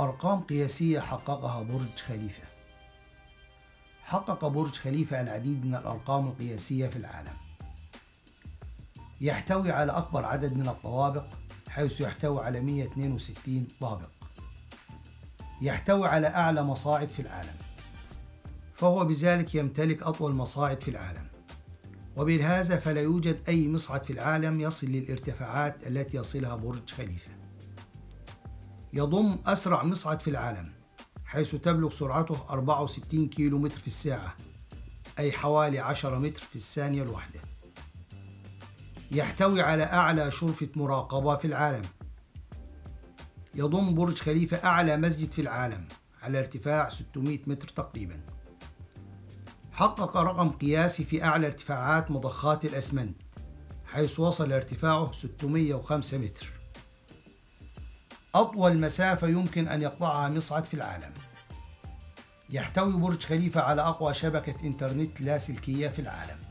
أرقام قياسية حققها برج خليفة. حقق برج خليفة العديد من الأرقام القياسية في العالم. يحتوي على أكبر عدد من الطوابق حيث يحتوي على 162 طابق. يحتوي على أعلى مصاعد في العالم. فهو بذلك يمتلك أطول مصاعد في العالم. وبهذا فلا يوجد أي مصعد في العالم يصل للارتفاعات التي يصلها برج خليفة. يضم أسرع مصعد في العالم حيث تبلغ سرعته 64 كيلو متر في الساعة أي حوالي 10 متر في الثانية الواحدة. يحتوي على أعلى شرفة مراقبة في العالم. يضم برج خليفة أعلى مسجد في العالم على ارتفاع 600 متر تقريبا. حقق رقم قياسي في أعلى ارتفاعات مضخات الأسمنت حيث وصل ارتفاعه 605 متر. أطول مسافة يمكن أن يقطعها مصعد في العالم. يحتوي برج خليفة على أقوى شبكة إنترنت لاسلكية في العالم.